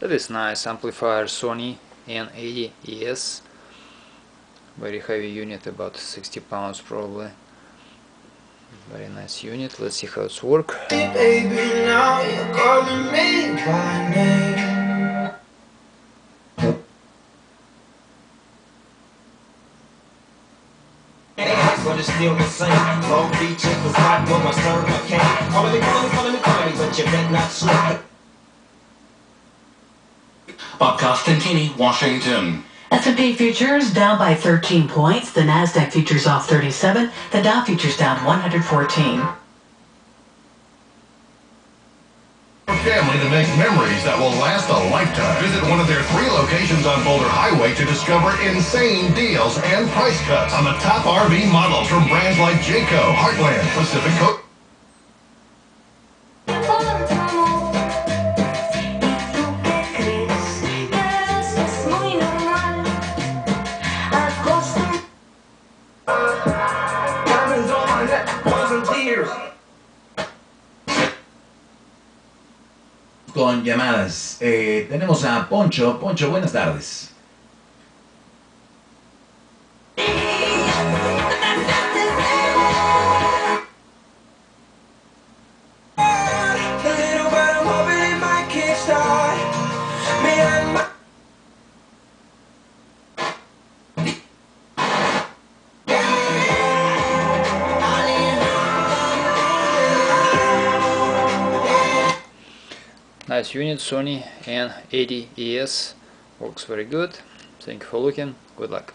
That is nice amplifier Sony N80ES. Very heavy unit, about 60 pounds probably. Very nice unit. Let's see how it's work. Hey, baby, now you're calling me by name. but it's still the same. Long Beach is the spot where my server came. Calling me, calling me, calling me, calling me, but you bet not slip. Bob Costantini, Washington. S&P futures down by 13 points. The Nasdaq futures off 37. The Dow futures down 114. family to make memories that will last a lifetime. Visit one of their three locations on Boulder Highway to discover insane deals and price cuts on the top RV models from brands like Jayco, Heartland, Pacific Coast. Con llamadas. Eh, tenemos a Poncho. Poncho, buenas tardes. Nice unit, Sony N80ES. Works very good. Thank you for looking. Good luck.